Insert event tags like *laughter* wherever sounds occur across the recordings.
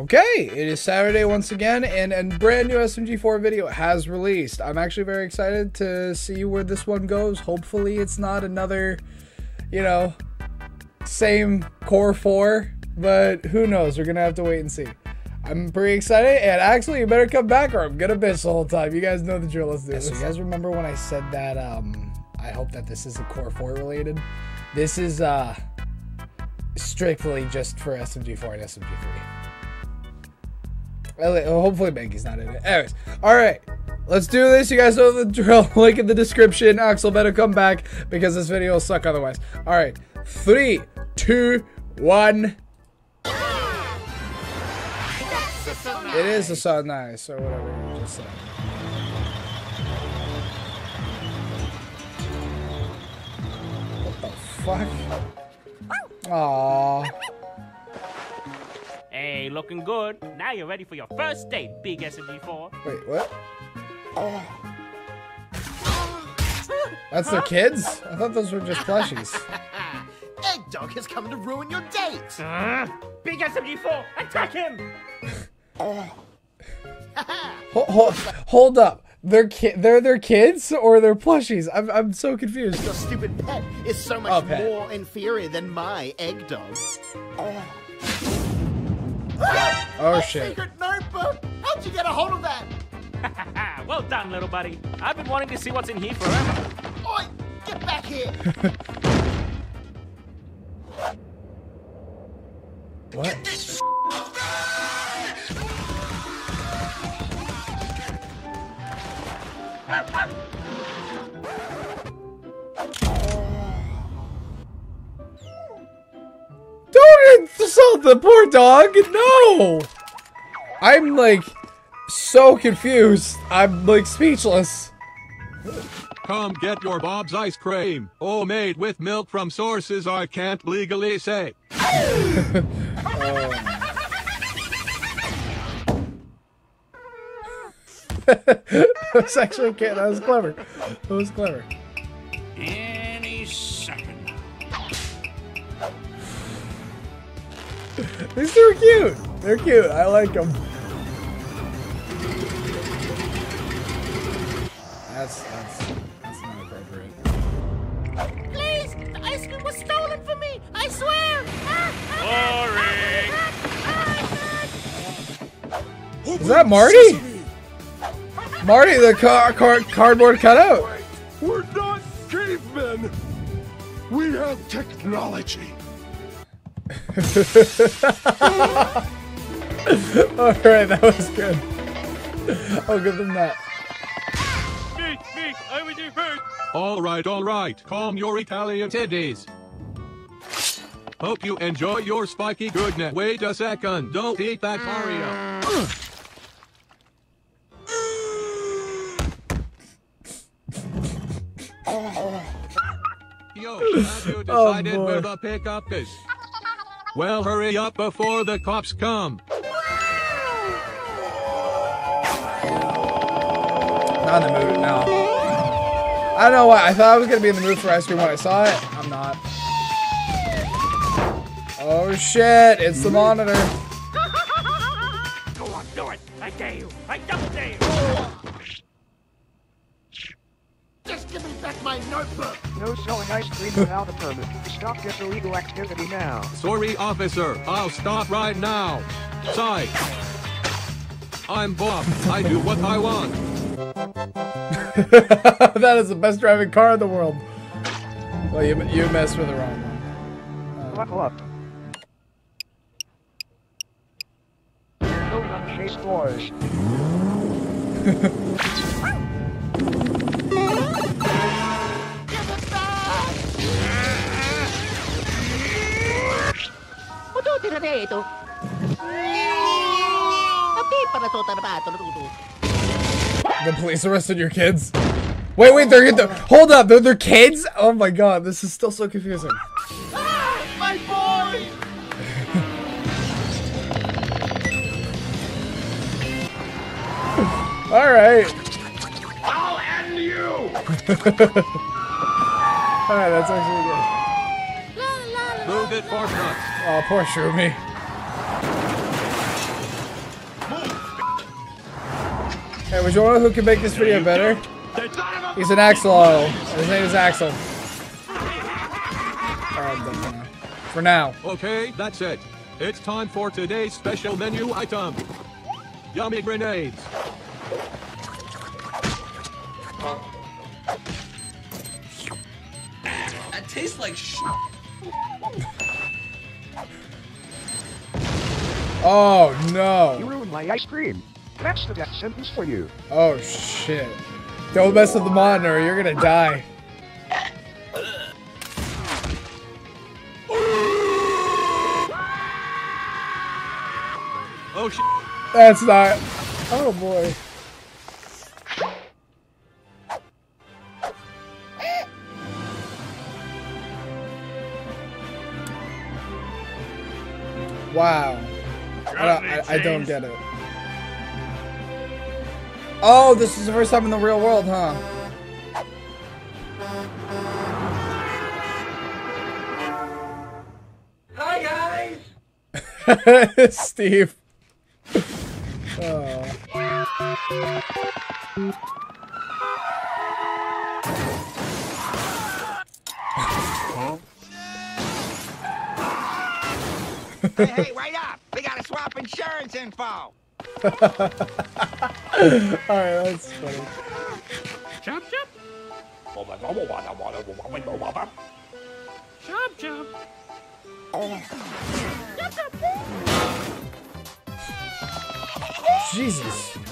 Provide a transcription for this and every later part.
Okay, it is Saturday once again, and a brand new SMG4 video has released. I'm actually very excited to see where this one goes. Hopefully, it's not another, you know, same Core 4, but who knows? We're gonna have to wait and see. I'm pretty excited, and actually, you better come back or I'm gonna bitch the whole time. You guys know the drill. Let's do this. So, you guys remember when I said that? Um, I hope that this isn't Core 4 related. This is uh strictly just for SMG4 and SMG3. Oh, well, oh, hopefully Meggy's not in it. Anyways, all right. Let's do this. You guys know the drill. *laughs* Link in the description. Axol better come back because this video will suck otherwise. All right. Three, two, one. It is a sun nice or whatever you just said. What the fuck? Aww. Hey, looking good. Now you're ready for your first date, big SMG4. Wait, what? Oh. That's their kids? I thought those were just plushies. *laughs* Egg Dog has come to ruin your date. Uh, big SMG4, attack him! *laughs* hold, hold, hold up. They're ki- they're their kids or they're plushies? I'm, I'm so confused. Your stupid pet is so much oh, more inferior than my egg dog. Oh. Oh, oh shit. Secret notebook! How'd you get a hold of that? *laughs* well done, little buddy. I've been wanting to see what's in here forever. Oi! Get back here! *laughs* what? Insult the poor dog. No. I'm like so confused. I'm like speechless. Come get your Bob's ice cream. All made with milk from sources I can't legally say. oh. *laughs* that was actually that was clever. That was clever. *laughs* These two are cute. They're cute. I like them. That's that's that's not appropriate. Please, the ice cream was stolen from me. I swear. Boring. Is that Marty? Marty, the car, car cardboard cutout. We're not cavemen. We have technology. *laughs* Alright, that was good. I'll give them that. Me, me, I will do first. Alright, alright, calm your Italian titties. Hope you enjoy your spiky goodness. Wait a second, don't eat that Mario. *laughs* Yo, have you oh, decided oh where the pickup is? Well, hurry up before the cops come. Not in the mood, no. I don't know why. I thought I was going to be in the mood for ice cream when I saw it. I'm not. Oh, shit. It's the monitor. My notebook. No selling ice cream without a permit. Stop this illegal activity now. Sorry, officer. I'll stop right now. Side. I'm Bob. I do what I want. *laughs* that is the best driving car in the world. Well, you, you messed with the wrong one. Uh, Buckle up. No chase boys. *laughs* ito. The police arrested your kids? Wait, wait, they're, they're hold up, they're, they're kids? Oh my god, this is still so confusing. Ah, my boy! *laughs* Alright. I'll end you! *laughs* Alright, that's actually good bit far. Oh, poor Shroomy. Hey, would you know who can make this video better? He's an Axolotl. His name is Axol. For now. Okay, that's it. It's time for today's special menu item. Yummy grenades. That tastes like shit. Oh no. You ruined my ice cream. That's the death sentence for you. Oh shit. Don't mess with the monitor, you're gonna die. Oh shit. That's not. Oh boy. Wow. I don't, I, I don't get it. Oh, this is the first time in the real world, huh? Hi, guys! *laughs* Steve. Oh. hey, hey, wait up! We gotta swap insurance info! *laughs* Alright, that's funny. Chop chop. Chop chop. Jesus. *laughs*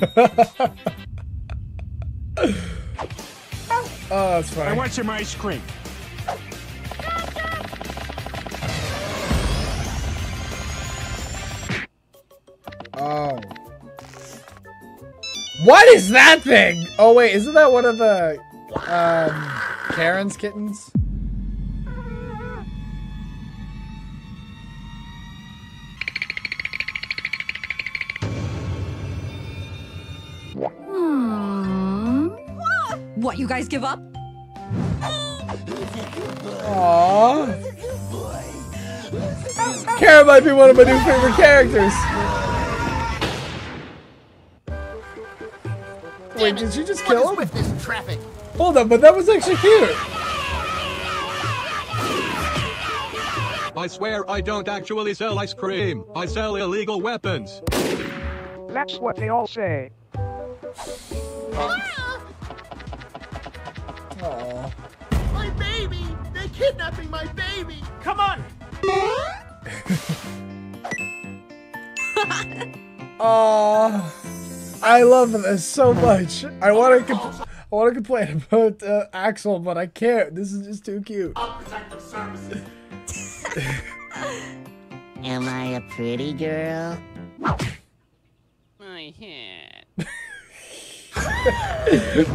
*laughs* oh, that's funny. I want some ice cream. What is that thing? Oh wait, isn't that one of the um Karen's kittens? What, you guys give up? Aww. Karen might be one of my new favorite characters. Wait, did you just kill him? with this traffic? Hold on, but that was actually cute. I swear I don't actually sell ice cream. I sell illegal weapons. That's what they all say. Aww. My baby! They're kidnapping my baby! Come on. *laughs* Aww. I love this so much. I want to I want to complain about uh, Axol, but I can't. This is just too cute. Am I a pretty girl? My head.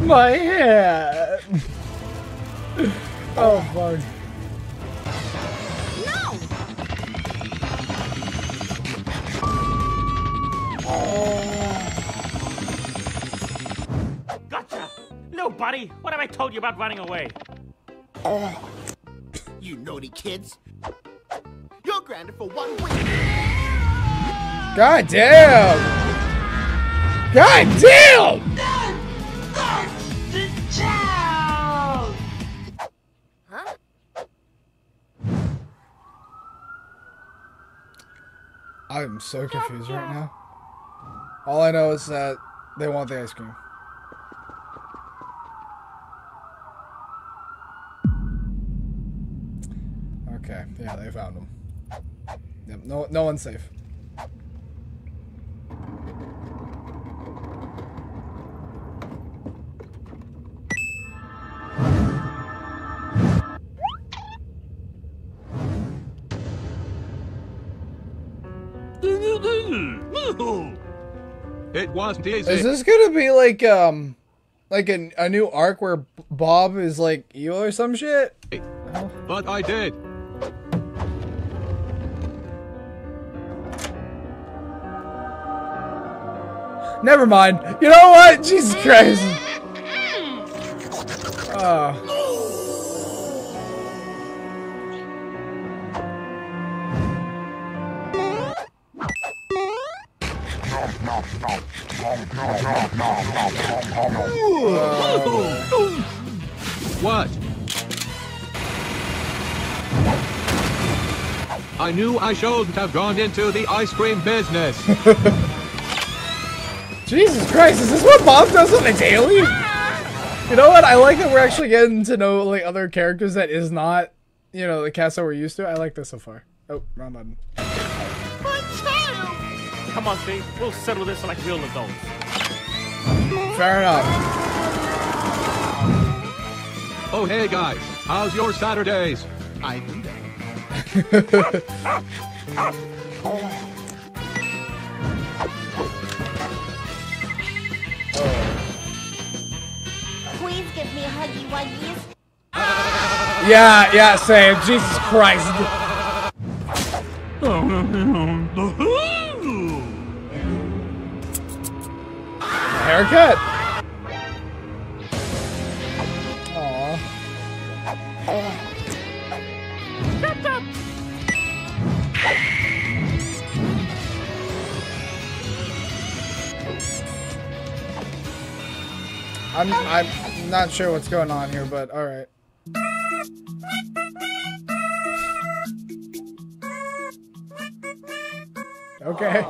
*laughs* My head. Oh fuck. Gotcha. No, buddy. What have I told you about running away? You naughty kids! You're grounded for one week! God damn. God damn. Huh? I'm so confused right now. All I know is that they want the ice cream. Yeah, they found him. Yep, no, no one's safe. *laughs* It wasn't easy. Is this gonna be like um, like a, a new arc where Bob is like evil or some shit? But I did. Never mind. You know what? Jesus Christ. Oh. What? I knew I shouldn't have gone into the ice cream business. *laughs* Jesus Christ, is this what Bob does on a daily? You know what? I like that we're actually getting to know like other characters that is not, you know, the cast that we're used to. I like this so far. Oh, wrong button. Come on, Steve. We'll settle this like real adults. Fair enough. oh, hey guys, how's your Saturdays? I do that. *laughs* me huggy wuggies. Yeah, yeah, same. Jesus Christ. Haircut. I'm I'm not sure what's going on here, but all right. Okay.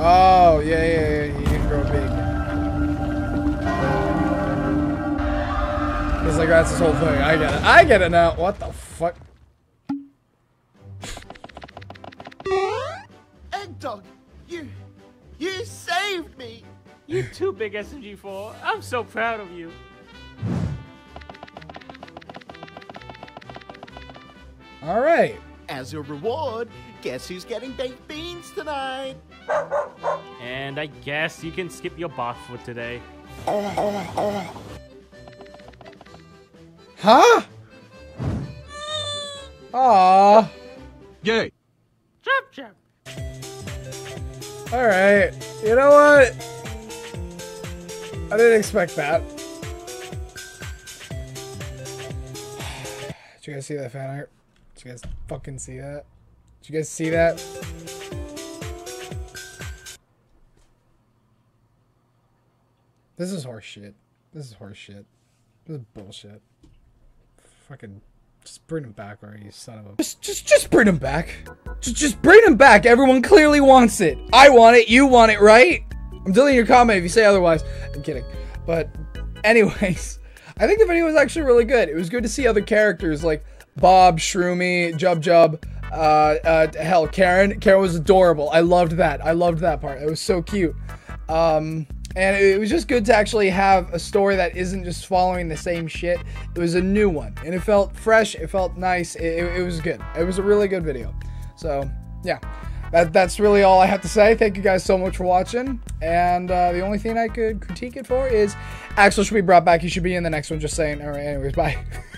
Oh yeah, yeah, yeah. You can grow big. It's like, that's his whole thing. I get it. I get it now. What the fuck? Dog, you, you saved me. You too, big SMG4. I'm so proud of you. All right. As a reward, guess who's getting baked beans tonight? And I guess you can skip your bath for today. Huh? Ah. Aw. Yay. All right. You know what? I didn't expect that. Did you guys see that fan art? Did you guys fucking see that? Did you guys see that? This is horse shit. This is horse shit. This is bullshit. Fucking just bring him back already, you son of a. Just, just, just bring him back. Just, just bring him back. Everyone clearly wants it. I want it. You want it, right? I'm deleting your comment if you say otherwise. I'm kidding. But, anyways, *laughs* I think the video was actually really good. It was good to see other characters like Bob, Shroomy, Jub Jub. Uh, uh, hell, Karen. Karen was adorable. I loved that. I loved that part. It was so cute. Um, and it was just good to actually have a story that isn't just following the same shit. It was a new one, and it felt fresh. It felt nice. It, it, was good. It was a really good video. So yeah, that, that's really all I have to say. Thank you guys so much for watching. And uh, the only thing I could critique it for is Axol should be brought back. He should be in the next one. Just saying. All right. Anyways, bye. *laughs*